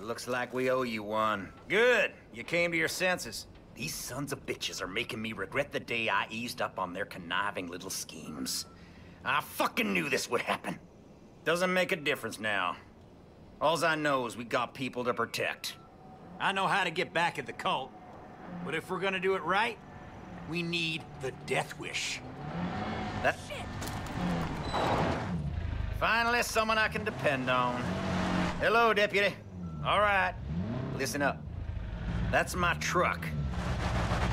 Looks like we owe you one. Good. You came to your senses. These sons of bitches are making me regret the day I eased up on their conniving little schemes. I fucking knew this would happen. Doesn't make a difference now. Alls I know is we got people to protect. I know how to get back at the cult. But if we're gonna do it right, we need the Death Wish. That's it. Finally, someone I can depend on. Hello, Deputy. All right. Listen up. That's my truck.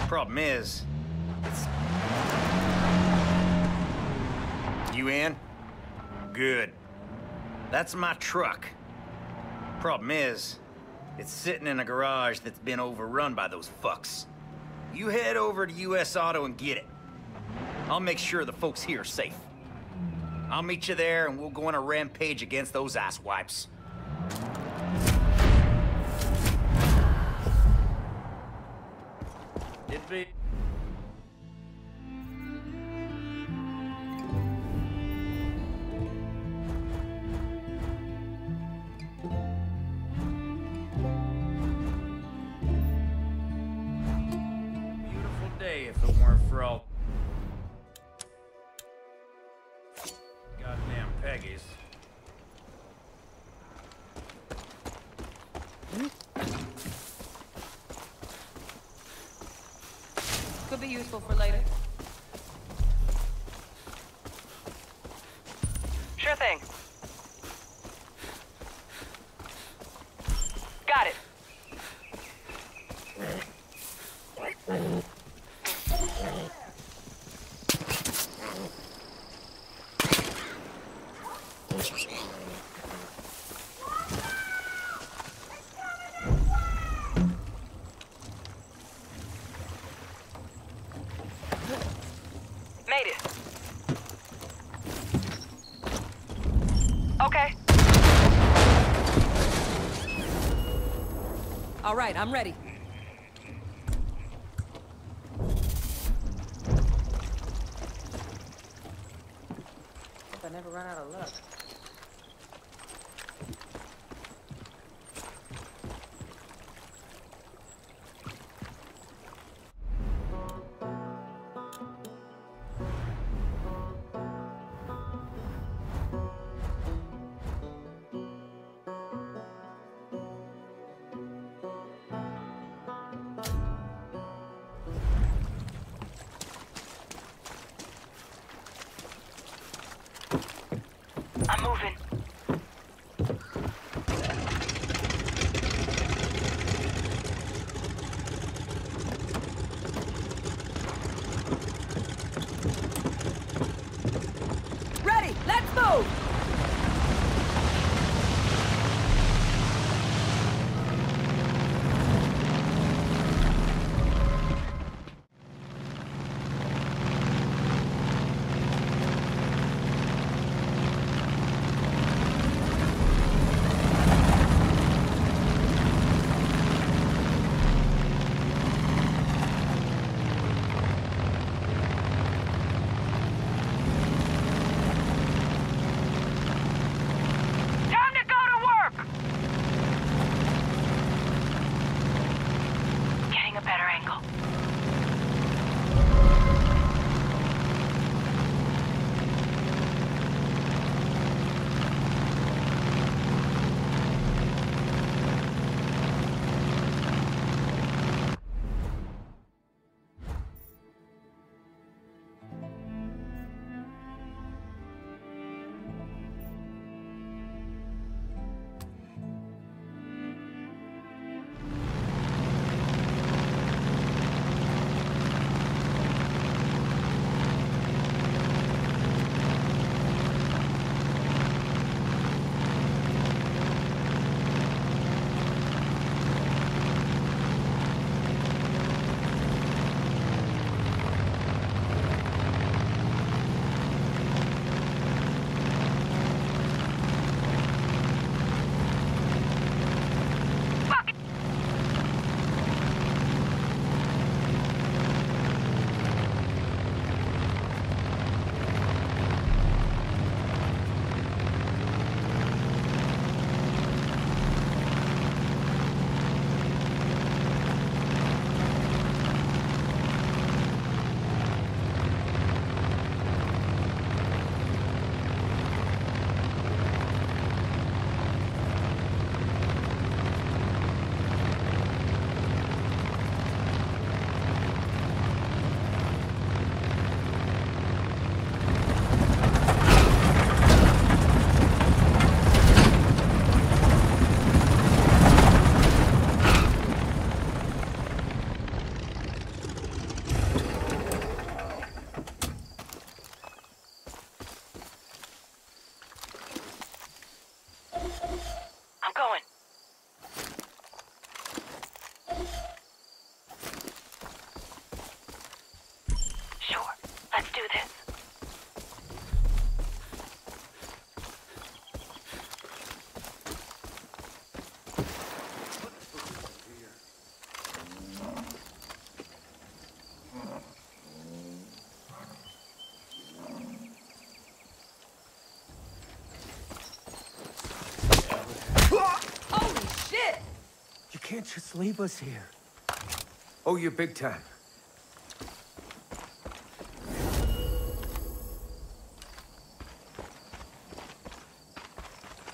Problem is, it's... You in? Good. That's my truck. Problem is, it's sitting in a garage that's been overrun by those fucks. You head over to U.S. Auto and get it. I'll make sure the folks here are safe. I'll meet you there and we'll go on a rampage against those asswipes. Beautiful day if it weren't for all... Goddamn Peggies. Could be useful for later. Sure thing. All right, I'm ready. Marvin. Can't just leave us here. Oh, you're big time.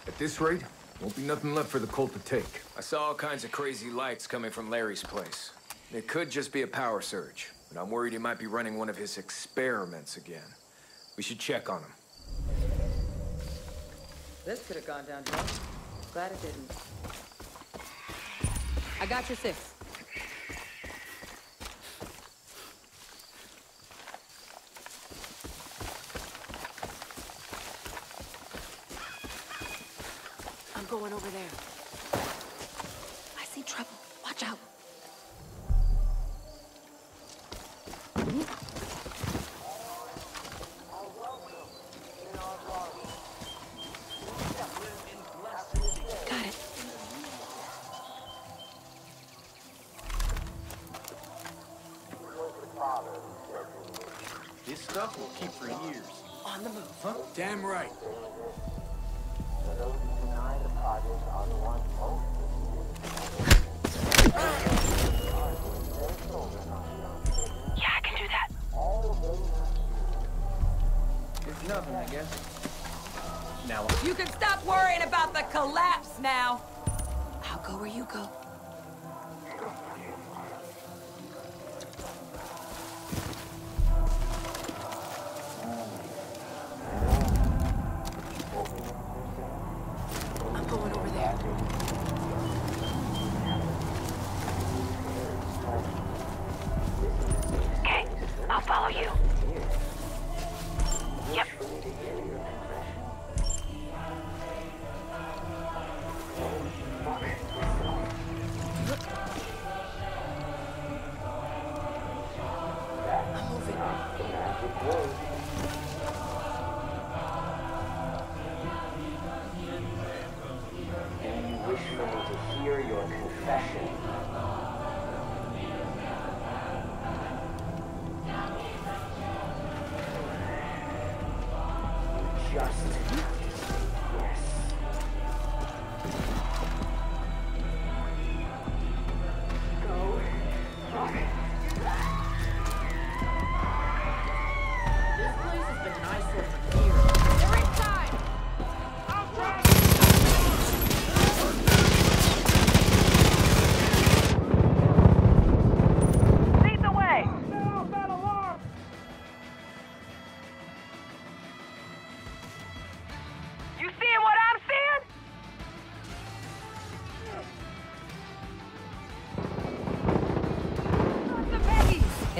At this rate, won't be nothing left for the cult to take. I saw all kinds of crazy lights coming from Larry's place. It could just be a power surge, but I'm worried he might be running one of his experiments again. We should check on him. This could have gone down, Joe. Glad it didn't. I got your six. I'm going over there. Huh? Damn right. Yeah, I can do that. It's nothing, I guess. Now, You can stop worrying about the collapse now. I'll go where you go. Your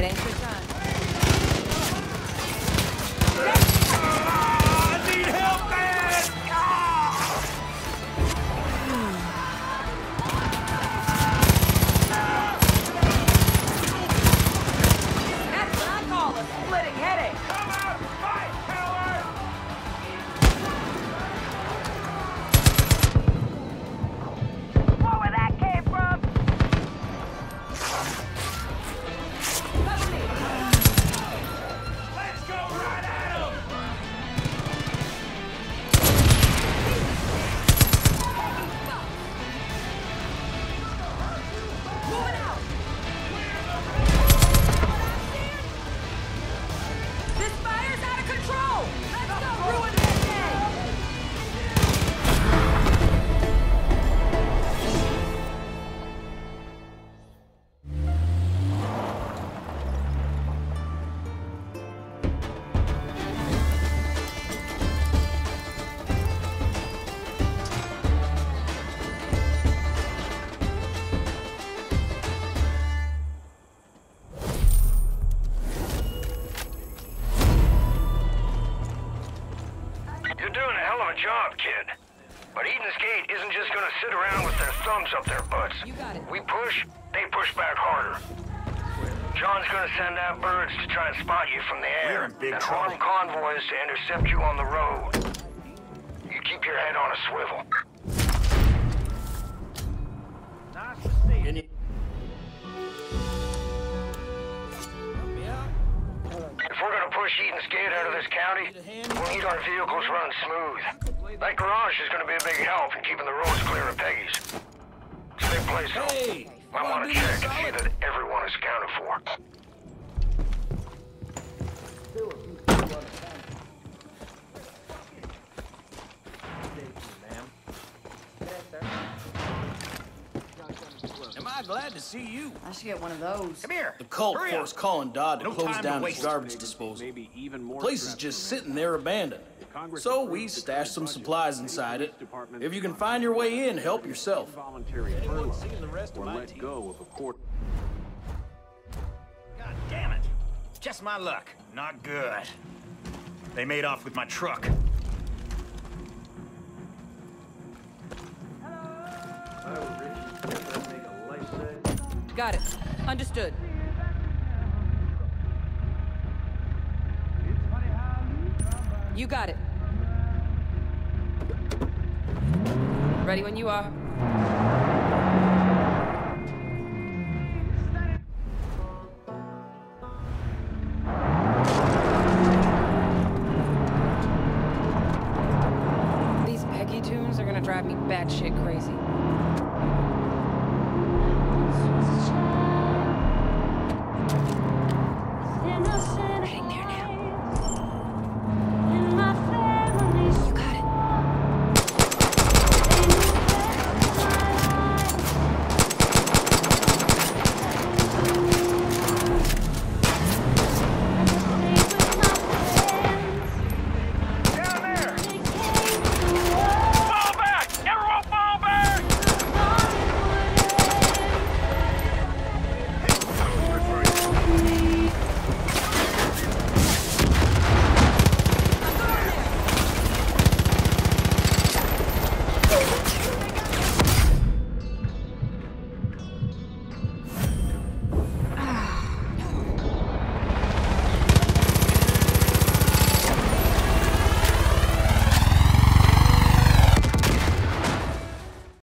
It ain't your time. Control. Let's go ruin doing a hell of a job, kid. But Eden's Gate isn't just gonna sit around with their thumbs up their butts. You got it. We push, they push back harder. John's gonna send out birds to try and spot you from the air. We're in big and trouble. arm convoys to intercept you on the road. You keep your head on a swivel. Nice to see you. We're gonna push Eden's Gate out of this county, we'll need our vehicles running smooth. That garage is gonna be a big help in keeping the roads clear of Peggies. They place, though. I want to check and see that everyone is accounted for. I glad to see you? I should get one of those. Come here. The cult Hurry up. forced calling Dodd to No close time to down waste. its garbage disposal. Maybe even more Place is just sitting there abandoned. Congress So we the stashed some supplies inside it. If you can find your way in, help yourself. Involuntary furlough or let go of a court. God damn it. Just my luck. Not good. They made off with my truck. Got it. Understood. You got it. Ready when you are.